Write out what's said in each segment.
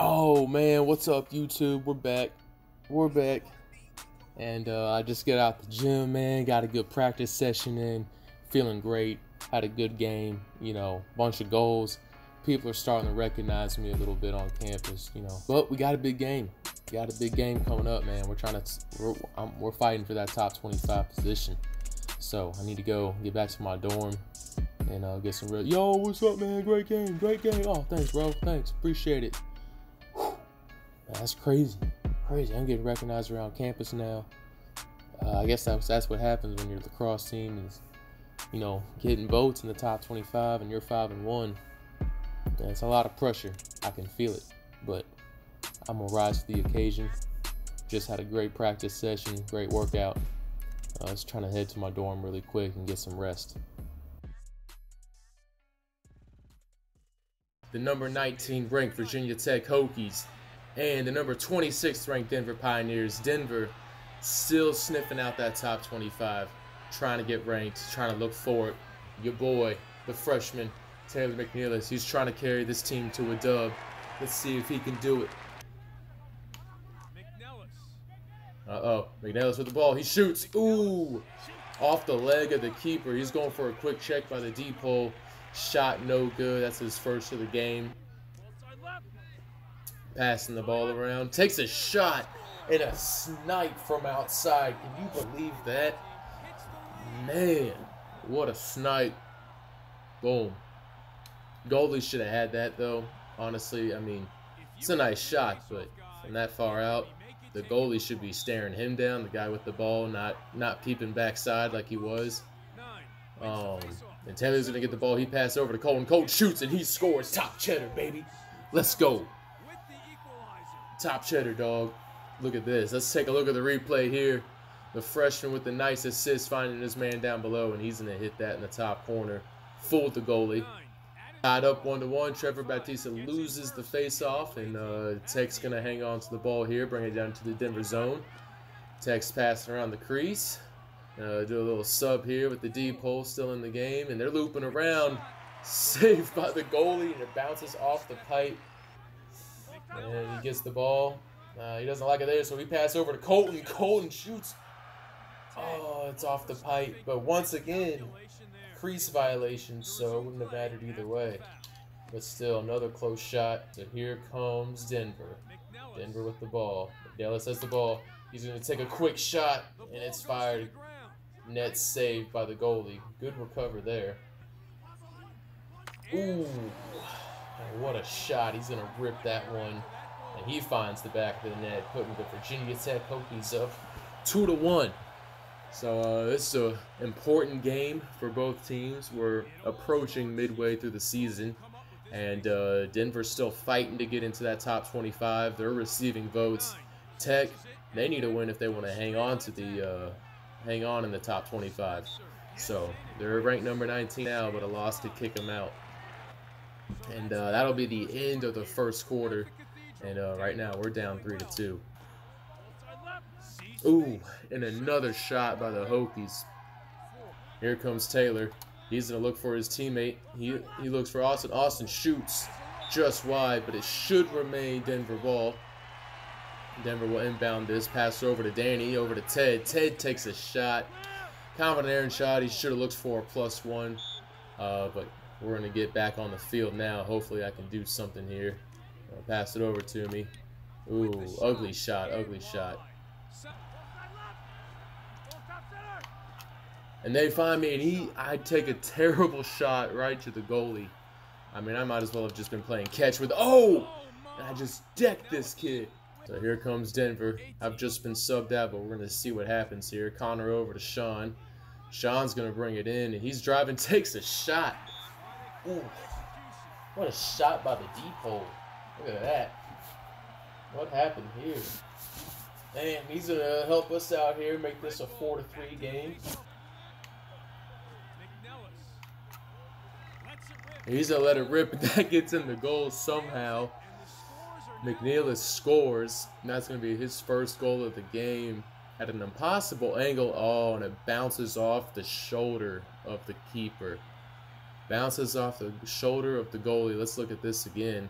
Oh man, what's up YouTube? We're back. We're back. And uh, I just get out the gym, man. Got a good practice session in. Feeling great. Had a good game. You know, bunch of goals. People are starting to recognize me a little bit on campus. You know, but we got a big game. We got a big game coming up, man. We're trying to. We're, I'm, we're fighting for that top 25 position. So I need to go get back to my dorm and uh, get some real. Yo, what's up, man? Great game, great game. Oh, thanks, bro. Thanks, appreciate it. That's crazy. Crazy. I'm getting recognized around campus now. Uh, I guess that's that's what happens when your lacrosse team is, you know, getting votes in the top 25 and you're five and one. It's a lot of pressure. I can feel it, but I'm gonna rise to the occasion. Just had a great practice session, great workout. I was trying to head to my dorm really quick and get some rest. The number 19 ranked Virginia Tech Hokies and the number 26th ranked Denver Pioneers. Denver still sniffing out that top 25, trying to get ranked, trying to look forward. Your boy, the freshman, Taylor McNeilis, he's trying to carry this team to a dub. Let's see if he can do it. Uh-oh, McNeilis with the ball. He shoots. Ooh! Off the leg of the keeper. He's going for a quick check by the D-pole. Shot no good. That's his first of the game passing the ball around. Takes a shot and a snipe from outside. Can you believe that? Man, what a snipe. Boom. Goalie should have had that, though. Honestly, I mean, it's a nice shot, but from that far out, the goalie should be staring him down, the guy with the ball, not not peeping backside like he was. Um, and Taylor's going to get the ball. He passes over to Colton. Colton shoots, and he scores. Top cheddar, baby. Let's go. Top cheddar, dog. Look at this. Let's take a look at the replay here. The freshman with the nice assist finding his man down below, and he's going to hit that in the top corner. Fooled the goalie. Tied up one to one. Trevor Baptista loses the face-off, and uh, Tech's going to hang on to the ball here, bring it down to the Denver zone. Tech's passing around the crease. Uh, do a little sub here with the D-pole still in the game, and they're looping around. Saved by the goalie, and it bounces off the pipe. And he gets the ball. Uh, he doesn't like it there, so he passes over to Colton. Colton shoots. Oh, it's off the pipe. But once again, crease violation, so it wouldn't have mattered either way. But still, another close shot. So here comes Denver. Denver with the ball. Dallas has the ball. He's going to take a quick shot, and it's fired. Net saved by the goalie. Good recover there. Ooh. Oh, what a shot. He's going to rip that one. And he finds the back of the net, putting the Virginia Tech Hokies up 2 to 1. So uh, this is an important game for both teams. We're approaching midway through the season, and uh, Denver's still fighting to get into that top 25. They're receiving votes. Tech, they need a win if they want to hang on to the uh, hang on in the top 25. So they're ranked number 19 now, but a loss to kick them out. And uh, that'll be the end of the first quarter. And uh, right now we're down three to two. Ooh, and another shot by the Hokies. Here comes Taylor. He's gonna look for his teammate. He he looks for Austin. Austin shoots just wide, but it should remain Denver ball. Denver will inbound this. Pass over to Danny, over to Ted. Ted takes a shot. Kind of an errant shot. He should have looked for a plus one. Uh, but we're going to get back on the field now. Hopefully I can do something here. Uh, pass it over to me. Ooh, ugly shot, ugly shot. And they find me, and he, I take a terrible shot right to the goalie. I mean, I might as well have just been playing catch with, oh! I just decked this kid. So here comes Denver. I've just been subbed out, but we're going to see what happens here. Connor over to Sean. Sean's going to bring it in, and he's driving, takes a shot. Ooh. What a shot by the D-pole. Look at that. What happened here? Man, he's going to help us out here, make this a 4 to 3 game. He's to let it rip, but that gets in the goal somehow. McNeilis scores, and that's to be his first goal of the game at an impossible angle. Oh, and it bounces off the shoulder of the keeper. Bounces off the shoulder of the goalie. Let's look at this again.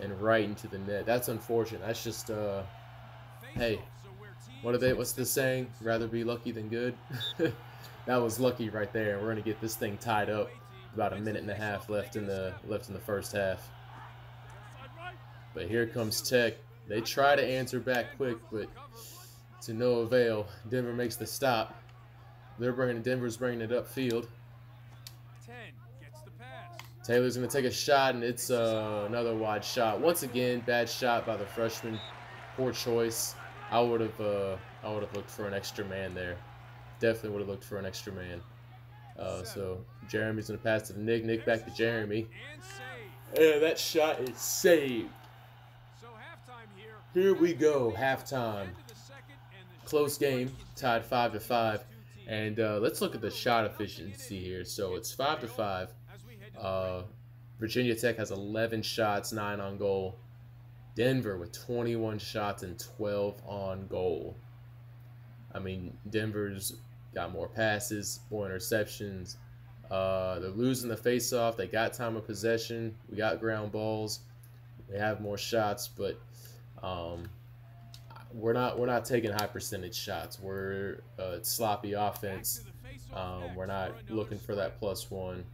and right into the net. That's unfortunate. That's just uh, hey, what are they? What's the saying? Rather be lucky than good. that was lucky right there. We're gonna get this thing tied up. About a minute and a half left in the left in the first half. But here comes Tech. They try to answer back quick, but to no avail. Denver makes the stop. They're bringing Denver's bringing it upfield. Taylor's going to take a shot, and it's uh, another wide shot. Once again, bad shot by the freshman. Poor choice. I would have uh, I would have looked for an extra man there. Definitely would have looked for an extra man. Uh, so Jeremy's going to pass to Nick. Nick back to Jeremy. And that shot is saved. Here we go, halftime. Close game, tied five to five. And uh, let's look at the shot efficiency here. So it's five to five. Uh, Virginia Tech has 11 shots, 9 on goal. Denver with 21 shots and 12 on goal. I mean, Denver's got more passes, more interceptions. Uh, they're losing the face-off. They got time of possession. We got ground balls. We have more shots, but um, we're not we're not taking high percentage shots. We're uh, sloppy offense. Um, we're not looking for that plus one.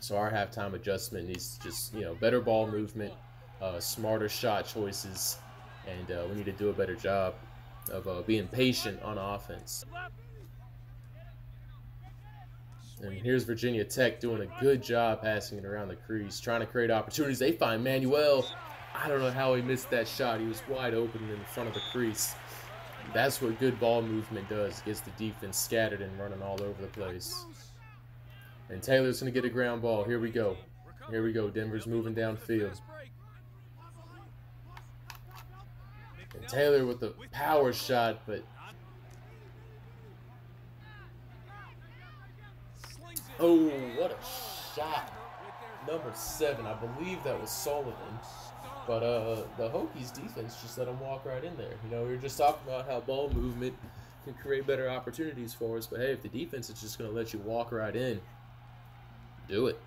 So our halftime adjustment needs just you know better ball movement, uh, smarter shot choices, and uh, we need to do a better job of uh, being patient on offense. And here's Virginia Tech doing a good job passing it around the crease, trying to create opportunities. They find Manuel. I don't know how he missed that shot. He was wide open in front of the crease. That's what good ball movement does. Gets the defense scattered and running all over the place. And Taylor's going to get a ground ball. Here we go. Here we go. Denver's moving downfield. And Taylor with the power shot, but... Oh, what a shot. Number seven. I believe that was Sullivan. But uh, the Hokies defense just let him walk right in there. You know, we were just talking about how ball movement can create better opportunities for us. But hey, if the defense is just going to let you walk right in, do it.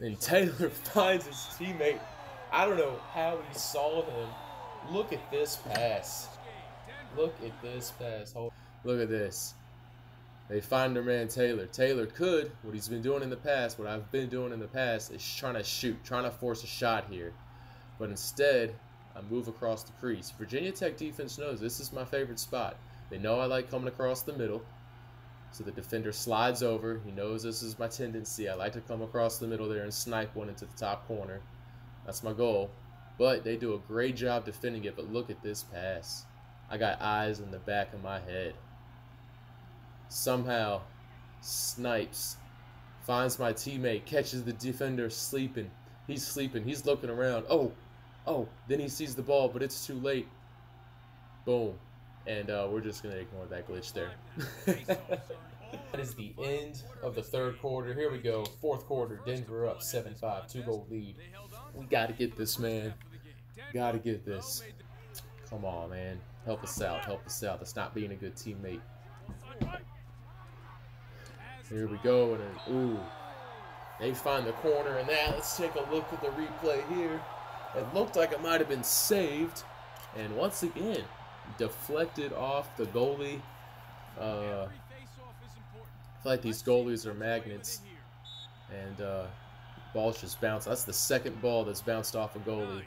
And Taylor finds his teammate. I don't know how he saw him. Look at this pass. Look at this pass. Look at this. They find their man Taylor. Taylor could, what he's been doing in the past, what I've been doing in the past, is trying to shoot, trying to force a shot here. But instead, I move across the crease. Virginia Tech defense knows this is my favorite spot. They know I like coming across the middle. So the defender slides over. He knows this is my tendency. I like to come across the middle there and snipe one into the top corner. That's my goal. But they do a great job defending it. But look at this pass. I got eyes in the back of my head. Somehow, snipes, finds my teammate, catches the defender sleeping. He's sleeping. He's looking around. Oh, Oh, then he sees the ball, but it's too late. Boom. And uh, we're just going to ignore that glitch there. that is the end of the third quarter. Here we go. Fourth quarter. Denver up 7-5. Two-goal lead. We got to get this, man. Got to get this. Come on, man. Help us out. Help us out. That's not being a good teammate. Here we go. And then, ooh. They find the corner and that. Let's take a look at the replay here. It looked like it might have been saved. And once again, deflected off the goalie. Uh, I feel like these goalies are magnets. And uh, ball's just bounced. That's the second ball that's bounced off a goalie.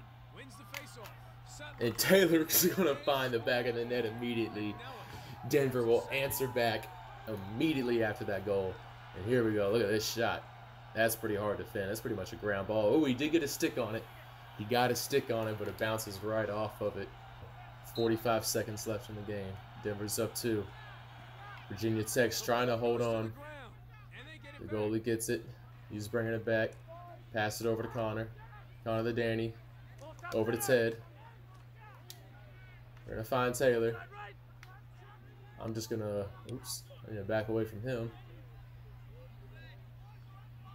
And Taylor's going to find the back of the net immediately. Denver will answer back immediately after that goal. And here we go. Look at this shot. That's pretty hard to defend. That's pretty much a ground ball. Oh, he did get a stick on it. He got a stick on it, but it bounces right off of it. 45 seconds left in the game. Denver's up two. Virginia Tech's trying to hold on. The goalie gets it. He's bringing it back. Pass it over to Connor. Connor to Danny. Over to Ted. We're going to find Taylor. I'm just going to... Oops. I'm going to back away from him.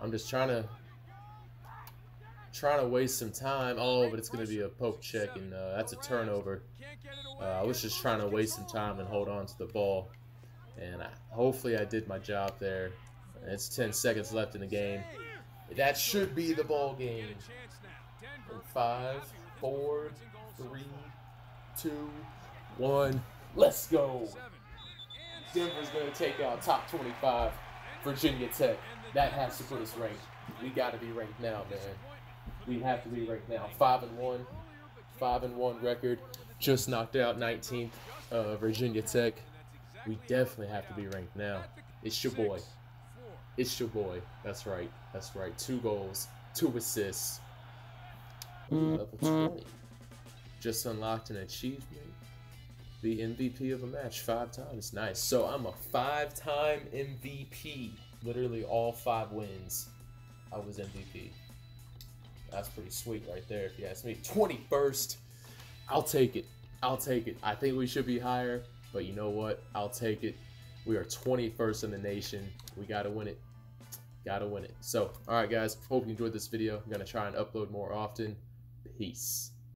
I'm just trying to trying to waste some time. Oh, but it's going to be a poke check, and uh, that's a turnover. Uh, I was just trying to waste some time and hold on to the ball. And I, hopefully I did my job there. It's 10 seconds left in the game. That should be the ball game. In five, four, three, two, one. Let's go. Denver's going to take out top 25 Virginia Tech. That has to put us ranked. We got to be ranked now, man. We have to be right now. Five and one, five and one record. Just knocked out 19th uh, Virginia Tech. We definitely have to be ranked now. It's your boy. It's your boy. That's right. That's right. Two goals, two assists. Level 20. Just unlocked an achievement. The MVP of a match five times. Nice. So I'm a five time MVP. Literally all five wins. I was MVP. That's pretty sweet right there, if you ask me. 21st. I'll take it. I'll take it. I think we should be higher, but you know what? I'll take it. We are 21st in the nation. We got to win it. Got to win it. So, all right, guys. Hope you enjoyed this video. I'm going to try and upload more often. Peace.